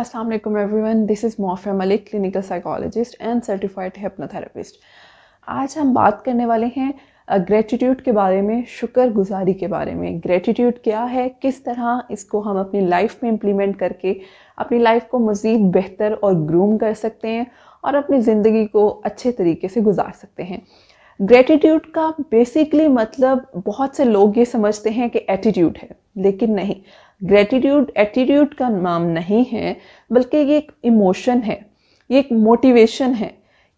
Assalamualaikum everyone, this is Mofia Malik, clinical psychologist and certified hypnotherapist. आज हम बात करने वाले हैं ग्रेटिट्यूड के बारे में शुक्र गुजारी के बारे में। ग्रेटिट्यूड क्या है? किस तरह इसको हम अपनी लाइफ में इम्प्लीमेंट करके अपनी लाइफ को मज़ीद बेहतर और ग्रूम कर सकते हैं और अपनी ज़िंदगी को अच्छे तरीके से गुजार सकते हैं। ग्रेटिट्यूड का बेसिकली मतलब बहुत से लोग ये समझते हैं कि एटीट्यूड है, लेकिन नहीं। ग्रेटिट्यूड एटीट्यूड का नाम नहीं है, बल्कि ये एक इमोशन है, ये एक मोटिवेशन है।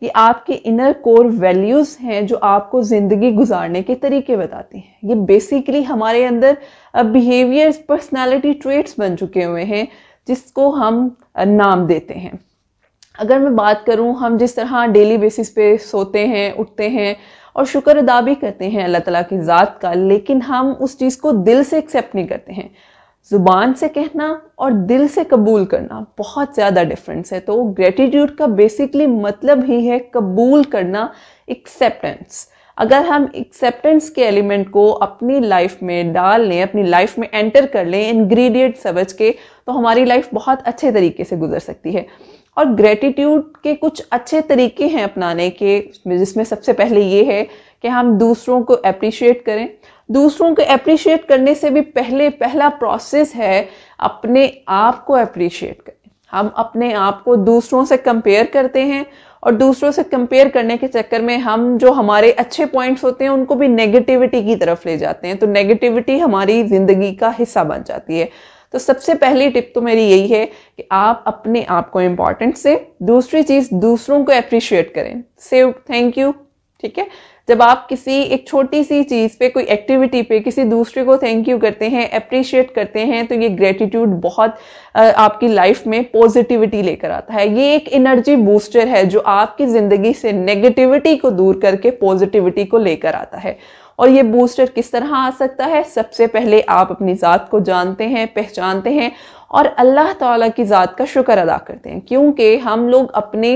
ये आपके इनर कोर वैल्यूज़ हैं जो आपको ज़िंदगी गुजारने के तरीके बताती हैं। ये बेसिकली हमारे अंदर बिहेवियर्स पर्सनालिटी ट्रेट्स बन चुके हुए हैं, जिसको हम नाम देते हैं। अगर मैं बात करूँ, हम जिस तरह डेली बेसिस पे सोते हैं, उठते हैं और शुक्र अदा भी करते हैं अल्लाह ताला की ज़ात का, लेकिन हम उस चीज़ को दिल से एक्सेप्ट नहीं करते हैं। ज़ुबान से कहना और दिल से कबूल करना बहुत ज़्यादा डिफरेंस है। तो ग्रेटिट्यूड का बेसिकली मतलब ही है कबूल करना एक्सेप्टेंस अगर हम एक्सेप्टेंस के एलिमेंट को अपनी लाइफ में डाल लें, अपनी लाइफ में एंटर कर लें इंग्रेडिएंट समझ के तो हमारी लाइफ बहुत अच्छे तरीके से गुजर सकती है। और ग्रेटिट्यूड के कुछ अच्छे तरीके हैं अपनाने के, जिसमें सबसे पहले ये है कि हम दूसरों को अप्रिशिएट करें। दूसरों को अप्रिशिएट करने से भी पहले, पहला प्रोसेस है अपने आप को अप्रिशिएट करें। हम अपने आप को दूसरों से कंपेयर करते हैं और दूसरों से कंपेयर करने के चक्कर में हम जो हमारे अच्छे पॉइंट्स होते हैं, उनको भी नेगेटिविटी की तरफ़ ले जाते हैं। तो नेगेटिविटी हमारी ज़िंदगी का हिस्सा बन जाती है। तो सबसे पहली टिप तो मेरी यही है कि आप अपने आप को इंपॉर्टेंट से, दूसरी चीज़ दूसरों को अप्रिशिएट करें। से थैंक यू ठीक है? जब आप किसी एक छोटी सी चीज़ पे, कोई एक्टिविटी पे किसी दूसरे को थैंक यू करते हैं अप्रिशिएट करते हैं तो ये ग्रेटिट्यूड बहुत आपकी लाइफ में पॉजिटिविटी लेकर आता है। ये एक एनर्जी बूस्टर है जो आपकी ज़िंदगी से नेगेटिविटी को दूर करके पॉजिटिविटी को लेकर आता है। और ये बूस्टर किस तरह आ सकता है? सबसे पहले आप अपनी ज़ात को जानते हैं, पहचानते हैं और अल्लाह ताला की ज़ात का शुक्र अदा करते हैं। क्योंकि हम लोग अपने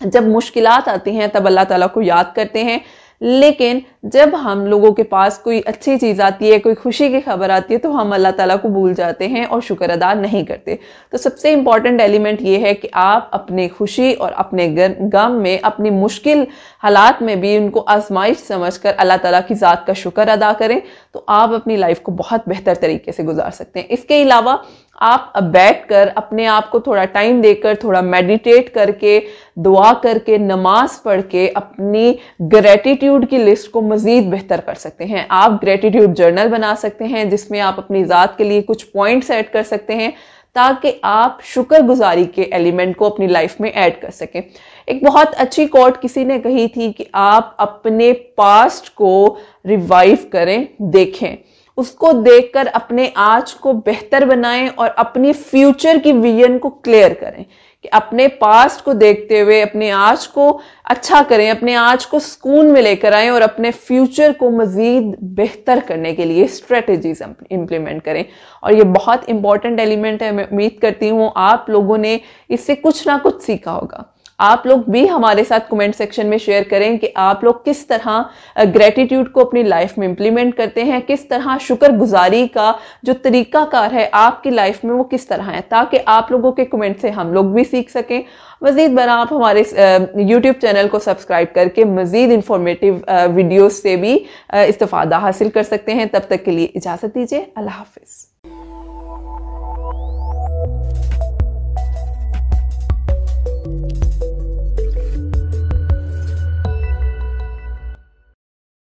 जब मुश्किलात आती हैं, तब अल्लाह ताला को याद करते हैं। लेकिन जब हम लोगों के पास कोई अच्छी चीज़ आती है, कोई खुशी की खबर आती है तो हम अल्लाह ताला को भूल जाते हैं और शुक्र अदा नहीं करते। तो सबसे इंपॉर्टेंट एलिमेंट ये है कि आप अपने खुशी और अपने गम में, अपनी मुश्किल हालात में भी उनको आजमाइश समझ कर अल्लाह ताला की ज़ात का शुक्र अदा करें तो आप अपनी लाइफ को बहुत बेहतर तरीके से गुजार सकते हैं। इसके अलावा आप बैठ कर अपने आप को थोड़ा टाइम देकर, थोड़ा मेडिटेट करके, दुआ करके, नमाज़ पढ़ के अपनी ग्रेटिट्यूड की लिस्ट को मज़ीद बेहतर कर सकते हैं। आप ग्रेटिट्यूड जर्नल बना सकते हैं, जिसमें आप अपनी ज़ात के लिए कुछ पॉइंट्स ऐड कर सकते हैं, ताकि आप शुक्रगुजारी के एलिमेंट को अपनी लाइफ में ऐड कर सकें। एक बहुत अच्छी कोट किसी ने कही थी कि आप अपने पास्ट को रिवाइव करें, देखें। उसको देखकर अपने आज को बेहतर बनाएँ और अपनी फ्यूचर की विजन को क्लियर करें कि अपने पास्ट को देखते हुए, अपने आज को अच्छा करें, अपने आज को सुकून में लेकर आए और अपने फ्यूचर को मज़ीद बेहतर करने के लिए स्ट्रेटजीज इंप्लीमेंट करें। और ये बहुत इंपॉर्टेंट एलिमेंट है। मैं उम्मीद करती हूँ आप लोगों ने इससे कुछ ना कुछ सीखा होगा। आप लोग भी हमारे साथ कमेंट सेक्शन में शेयर करें कि आप लोग किस तरह ग्रेटिट्यूड को अपनी लाइफ में इंप्लीमेंट करते हैं, किस तरह शुक्र गुजारी का जो तरीकाकार है आपकी लाइफ में वो किस तरह है, ताकि आप लोगों के कमेंट से हम लोग भी सीख सकें। मज़ीद बना आप हमारे यूट्यूब चैनल को सब्सक्राइब करके मज़ीद इंफॉर्मेटिव वीडियोस से भी इस्तेफादा हासिल कर सकते हैं। तब तक के लिए इजाज़त दीजिए। अल्लाह हाफिज़।